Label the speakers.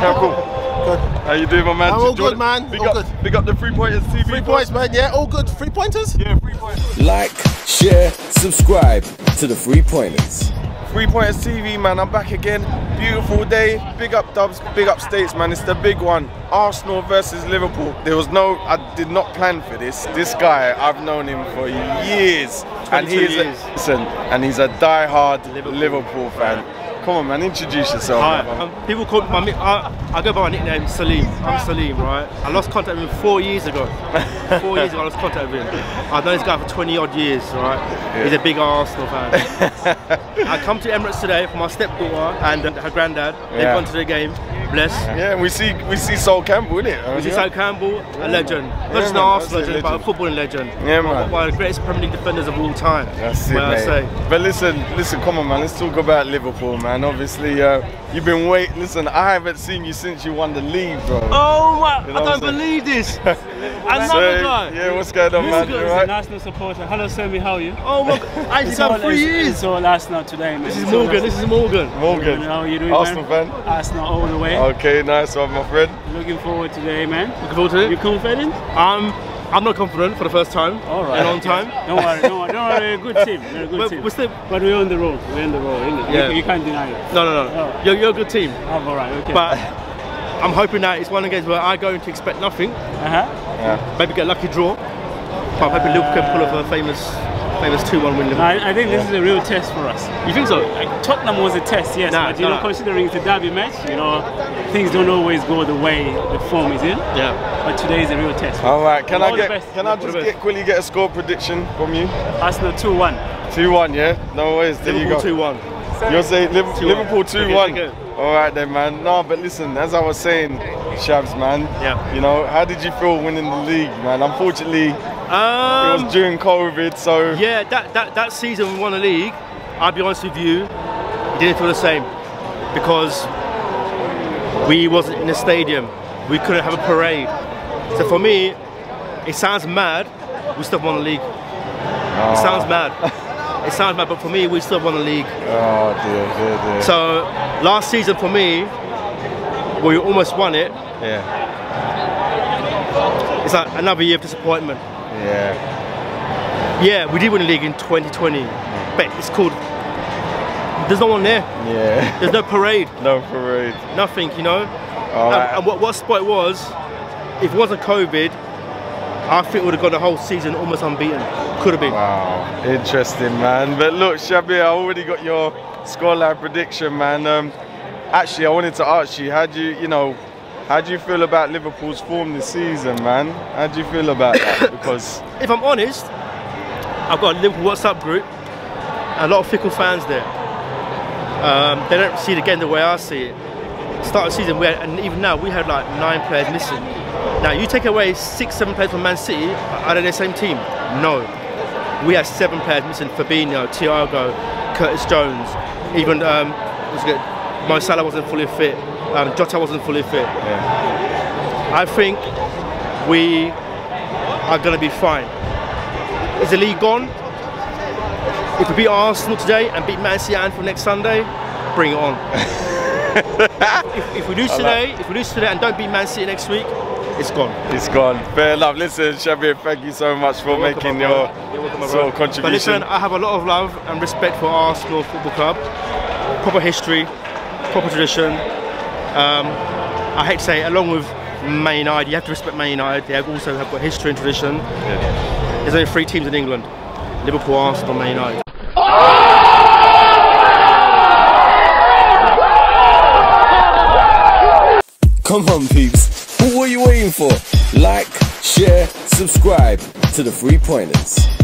Speaker 1: Yeah, cool.
Speaker 2: Good.
Speaker 1: How you doing, my man?
Speaker 2: I'm all
Speaker 1: you
Speaker 2: good,
Speaker 1: wanna-
Speaker 2: man.
Speaker 1: Big
Speaker 2: All
Speaker 1: up,
Speaker 2: good.
Speaker 1: big up the three pointers TV.
Speaker 2: Three points, man. Yeah, all good. Three pointers.
Speaker 1: Yeah, three pointers.
Speaker 3: Like, share, subscribe to the Three Pointers.
Speaker 1: Three Pointers TV, man. I'm back again. Beautiful day. Big up dubs, big up states, man. It's the big one. Arsenal versus Liverpool. There was no, I did not plan for this. This guy, I've known him for years. And
Speaker 4: 22
Speaker 1: he's
Speaker 4: years.
Speaker 1: a, listen, and he's a die-hard Liverpool, fan. Come on, man. Introduce yourself.
Speaker 4: Hi, um, people call my I, I go by my nickname Salim. I'm Salim, right? I lost contact with him four years ago. four years ago, I lost contact with him. I've known this guy for 20 odd years, right? He's a big Arsenal fan. I come to Emirates today for my stepdaughter and her granddad. They've
Speaker 1: Yeah.
Speaker 4: gone to the game. Bless.
Speaker 1: Yeah, we see we see Sol Campbell, innit?
Speaker 4: We see Sol Campbell, a legend. Not
Speaker 1: Yeah,
Speaker 4: just an Arsenal
Speaker 1: a
Speaker 4: legend, but a footballing legend.
Speaker 1: Yeah,
Speaker 4: One-
Speaker 1: man.
Speaker 4: One of the greatest Premier League defenders of all time.
Speaker 1: That's it,
Speaker 4: may I
Speaker 1: mate.
Speaker 4: say.
Speaker 1: But listen, listen, come on, man. Let's talk about Liverpool, man. Obviously, uh, you've been waiting. Listen, I haven't seen you since you won the league, bro.
Speaker 4: Oh my!
Speaker 1: You know
Speaker 4: I don't believe this. Another
Speaker 1: So,
Speaker 4: guy.
Speaker 1: Yeah, what's going on, man?
Speaker 5: This
Speaker 1: You
Speaker 5: is
Speaker 1: alright?
Speaker 5: an Arsenal supporter. Hello, Sammy. How are you?
Speaker 4: Oh my! God. I
Speaker 5: It's
Speaker 4: just got
Speaker 5: all-
Speaker 4: three
Speaker 5: it's-
Speaker 4: years.
Speaker 5: It's all Arsenal today, man.
Speaker 4: This is
Speaker 5: It's all
Speaker 4: Morgan. This is Morgan.
Speaker 1: Morgan.
Speaker 5: How are you doing,
Speaker 1: Arsenal
Speaker 5: man?
Speaker 1: fan?
Speaker 5: Arsenal all the way.
Speaker 1: Okay, nice one, my friend.
Speaker 5: Looking forward today, man.
Speaker 4: Looking forward to
Speaker 5: You
Speaker 4: it.
Speaker 5: confident?
Speaker 4: I'm. I'm not confident for the first time.
Speaker 5: All right.
Speaker 4: In a long time.
Speaker 5: Don't worry, don't worry, don't worry. Good team. We're a good
Speaker 4: But
Speaker 5: team.
Speaker 4: we're still.
Speaker 5: But we're on the road. We're on the road, isn't it?
Speaker 4: Yeah.
Speaker 5: You, you can't deny it.
Speaker 4: No, no, no.
Speaker 5: Oh.
Speaker 4: You're, you're a good team.
Speaker 5: Oh, all right. Okay.
Speaker 4: But I'm hoping that it's one of the games where I go in to expect nothing.
Speaker 5: Uh-huh. Uh-huh.
Speaker 4: Maybe get a lucky draw. But I'm hoping Liverpool can pull off a famous, famous 2-1 win.
Speaker 5: I, I think this is a real test for us.
Speaker 4: You think so?
Speaker 5: Like, Tottenham was a test, yes,
Speaker 4: Nah,
Speaker 5: but you
Speaker 4: nah,
Speaker 5: know, considering it's a derby match, you know, things don't always go the way the form is in.
Speaker 4: Yeah.
Speaker 5: But today is a real test.
Speaker 1: All right, can
Speaker 5: All
Speaker 1: I get? Can I just get quickly get a score prediction from you?
Speaker 5: Arsenal 2-1.
Speaker 1: Two one, yeah. No worries. There
Speaker 4: Liverpool
Speaker 1: you go.
Speaker 4: 2-1.
Speaker 1: You're saying Liverpool two
Speaker 4: Okay,
Speaker 1: one.
Speaker 4: okay.
Speaker 1: All right then, man. No, but listen, as I was saying, Shabs, man.
Speaker 4: Yeah.
Speaker 1: You know, how did you feel winning the league, man? Unfortunately, it
Speaker 4: Um,
Speaker 1: was during COVID, so
Speaker 4: Yeah, that, that, that season we won the league, I'll be honest with you, it didn't feel the same because we wasn't in the stadium. We couldn't have a parade. So for me, it sounds mad, we still won the league. It sounds mad. It sounds mad, but for me, we still won the league.
Speaker 1: Oh dear, dear, dear.
Speaker 4: So last season for me, we almost won it.
Speaker 1: Yeah,
Speaker 4: It's like another year of disappointment.
Speaker 1: yeah,
Speaker 4: Yeah, we did win the league in 2020, but it's called. There's no one there.
Speaker 1: yeah.
Speaker 4: There's no parade.
Speaker 1: no parade.
Speaker 4: nothing, you know.
Speaker 1: All
Speaker 4: and,
Speaker 1: right.
Speaker 4: and what, what spot it was, if it wasn't COVID, I think would have got the whole season almost unbeaten. Could have been.
Speaker 1: Wow, interesting, man. But look, Shabir, I already got your scoreline prediction, man. Um, actually, I wanted to ask you, how do you, you know, how do you feel about Liverpool's form this season, man? How do you feel about that? Because
Speaker 4: If I'm honest, I've got a Liverpool WhatsApp group, a lot of fickle fans there. Um, they don't see the game the way I see it. Start of the season, we had, and even now, we had like nine players missing. Now, you take away six, seven players from Man City, are they the same team? No. We had seven players missing Fabinho, Thiago, Curtis Jones, even um, it, Mo Salah wasn't fully fit, um, Jota wasn't fully fit. I think we are going to be fine. Is the league gone? If we beat Arsenal today and beat Man City and for next Sunday, bring it on. if, if we lose today, if we lose today and don't beat Man City next week, it's gone.
Speaker 1: it's gone. Fair enough. Listen, Shabir, thank you so much for
Speaker 4: You're
Speaker 1: making your.
Speaker 4: Welcome,
Speaker 1: sort of
Speaker 4: brother. But
Speaker 1: contribution.
Speaker 4: listen, I have a lot of love and respect for Arsenal Football Club. Proper history, proper tradition. Um, I hate to say, it, along with Man United, you have to respect Man United. They have also have got history and tradition. There's only three teams in England: Liverpool, Arsenal, Man United.
Speaker 3: Come on, peeps. What were you waiting for? Like, share, subscribe to the Three Pointers.